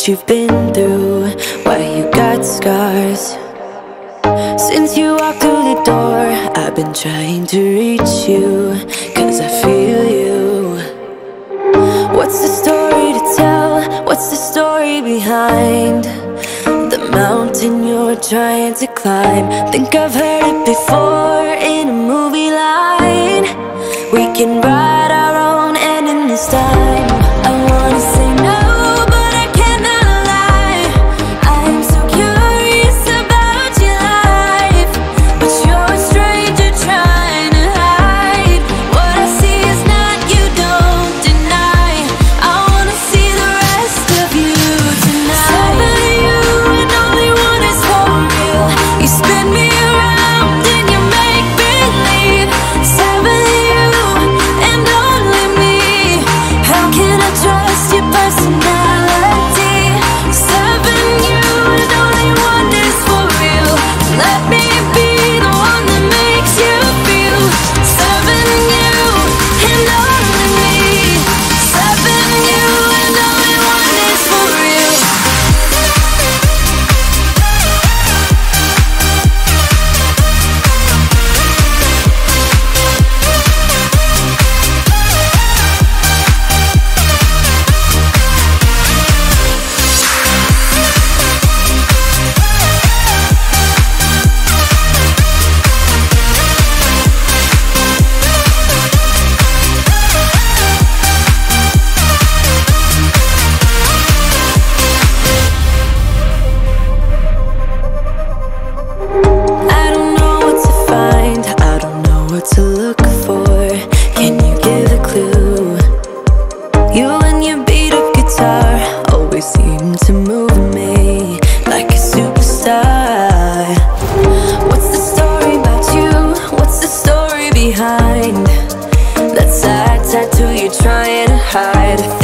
what you've been through Why you got scars. Since you walked through the door I've been trying to reach you Cause I feel you. What's the story to tell? What's the story behind? The mountain you're trying to climb. Think I've heard it before in a movie line. We can write our own end in this time. tattoo you're trying to hide?